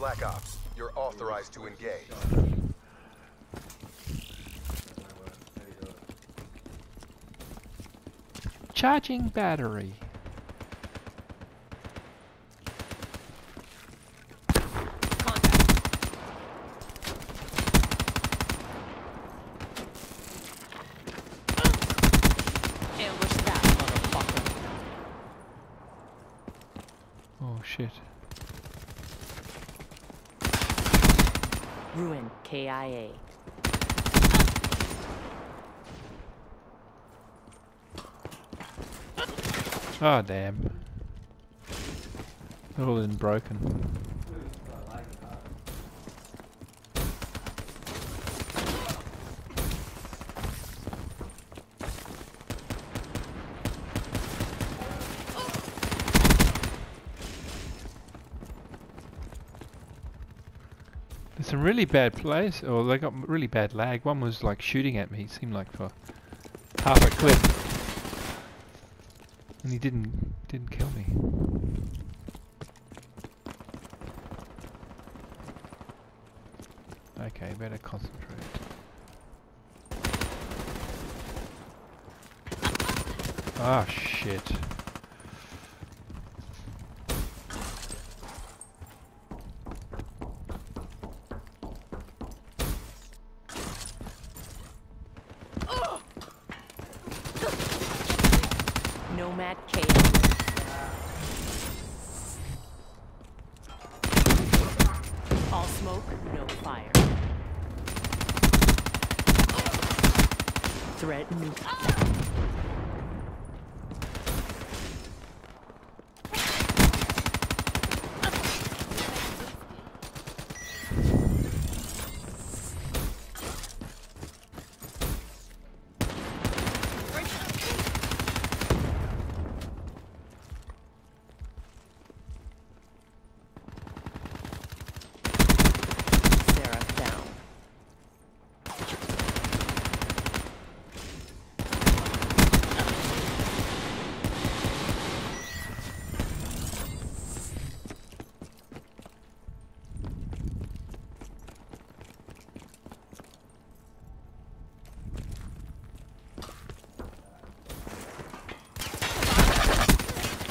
Black Ops. You're authorized to engage. Charging battery. Ambush that motherfucker. Oh shit. Ruin KIA. Oh ah, damn. They're all in broken. Some really bad plays, or they got really bad lag. One was like shooting at me, it seemed like for half a clip. And he didn't didn't kill me. Okay, better concentrate. Ah shit. Nomad K. All smoke, no fire. Threat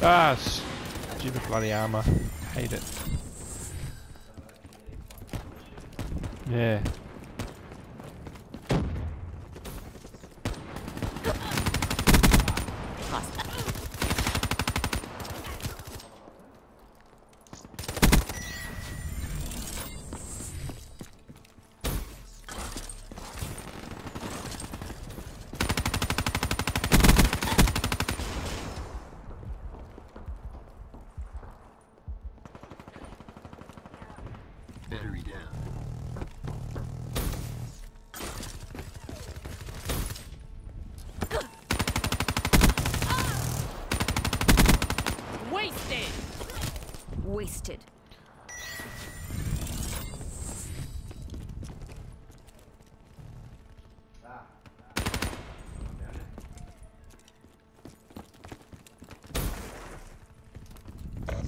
Ah, stupid bloody armor. Hate it. Yeah. Hostile. Battery down. Wasted. Wasted.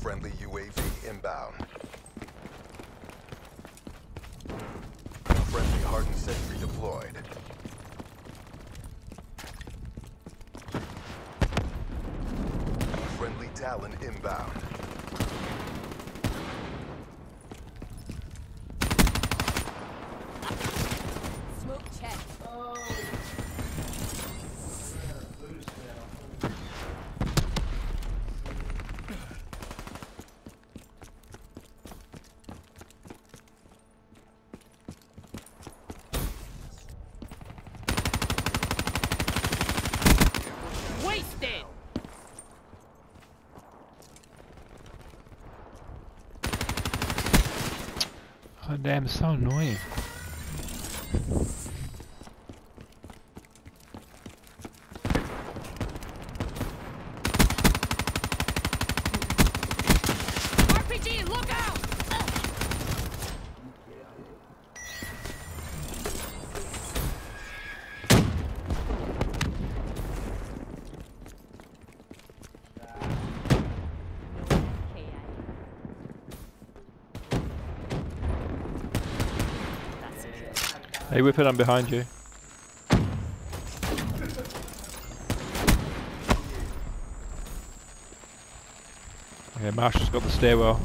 Friendly UAV inbound. Friendly Talon inbound. Smoke check. Wasted. Oh Oh, damn, it's so annoying. Hey, whip it, I'm behind you. Yeah, Marshall's got the stairwell.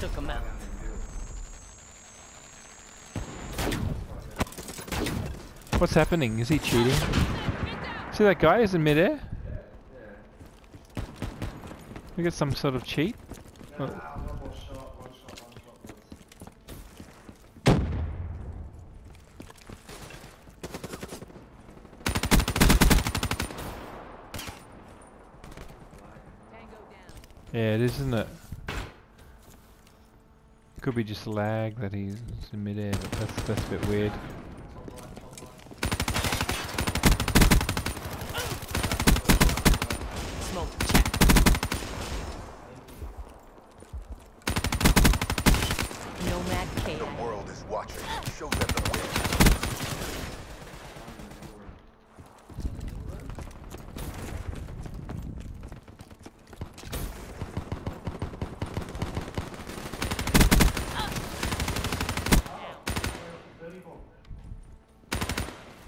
Took him out. What's happening? Is he cheating? See that guy is in midair? We got some sort of cheat? Oh, yeah, it is, isn't it? Could be just lag that he's in midair, but that's, that's a bit weird. Smoke check. Nomad The world is watching. Show them the way.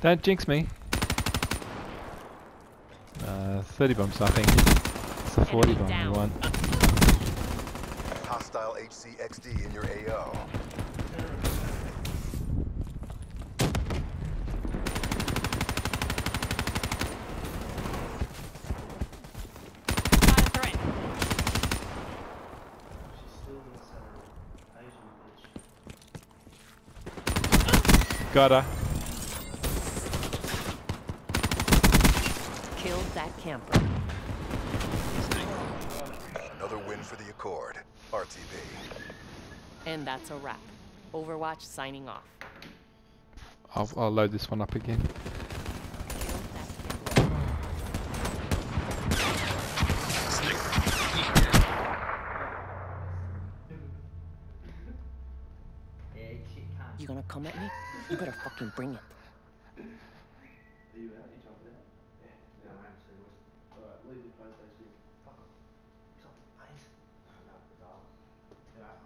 Don't jinx me. Uh, 30 bumps, I think. It's a 40 Enemy bomb down. you want. Hostile HCXD in your AO. Got a threat. Got her. That camper. Another win for the Accord. RTB. And that's a wrap. Overwatch signing off. I'll, I'll load this one up again. Killed that camper. You gonna come at me? You better fucking bring it.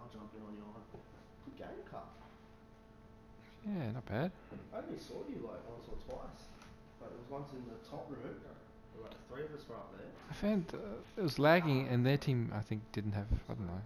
I'll jump in on your good game cup. Yeah, not bad. I only saw you like once or twice. But it was once in the top room. Like three of us were up there. I found uh, it was lagging and their team, I think, didn't have, I don't know.